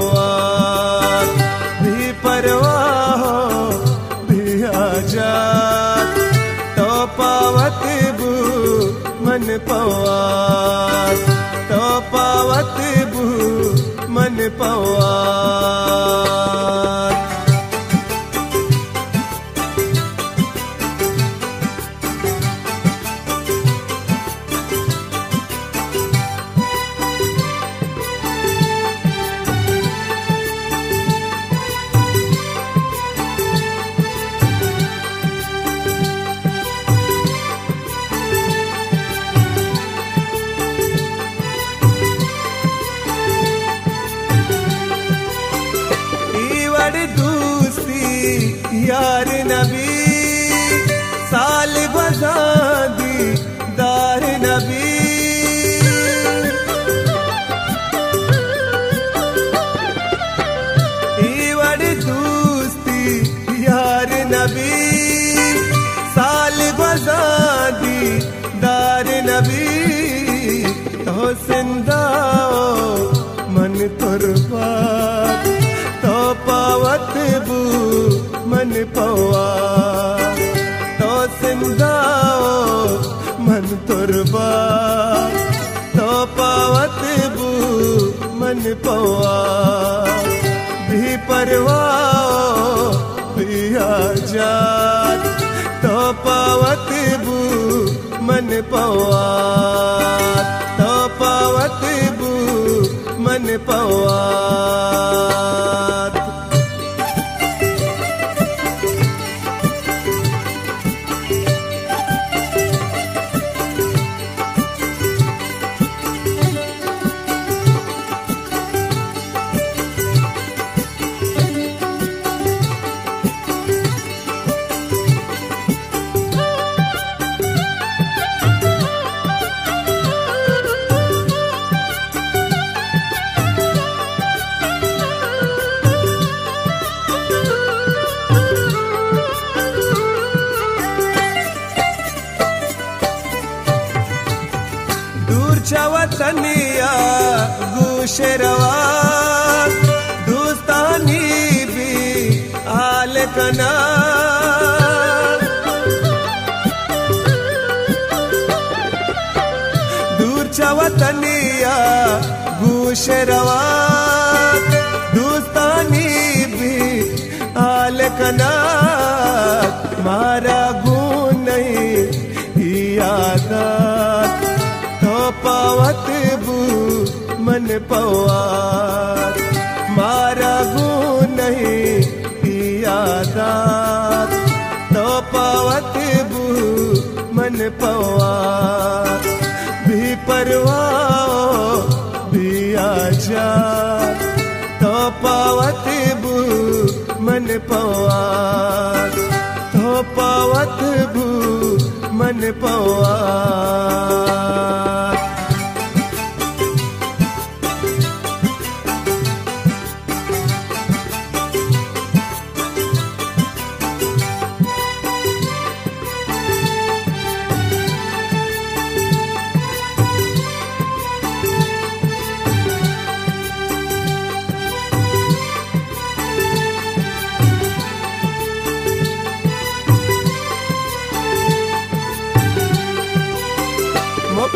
पवार भी तो पावत बू मन पवार तो पावत मन सिंदाओ मन तुरबात तो पावत बू, मन पवा। तो सिंदाओ मन तुरबा तो पावत बू, मन पवा। भी परवाह भी आज़ाद तो पावत बू, मन पवा। पावत मन पवा। चवतनिया, गुशरवा दोस्तानी भी आल कना। दूर चवतनिया, गुशरवा दोस्तानी भी आल कना। मारा गुण नहीं यादात मन पवार। मारा गुण नहीं यादात तो पावत बू मन पवार। भी परवाह भी आजा तो पावत बू मन पवार। तो पावत बू मन पवार।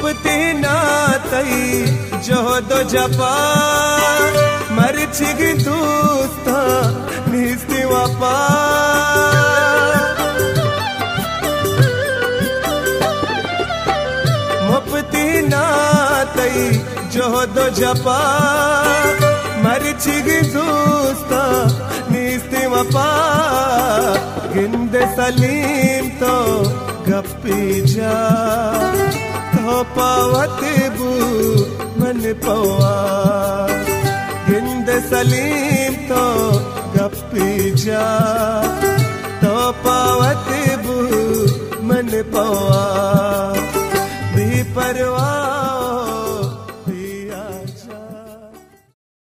नातई जो दो जपा मरचिग दूस्ता निस्ति वपा मुफ्ती नातई जो दो जपा मरचिग दूस्ता निस्ति वपा गिंद सलीम तो गप्पी जा। पावत बू मन पवा। हिंद सलीम तो गप्पी जा। तो पावत बू मन पवा।